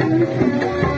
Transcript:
うわ!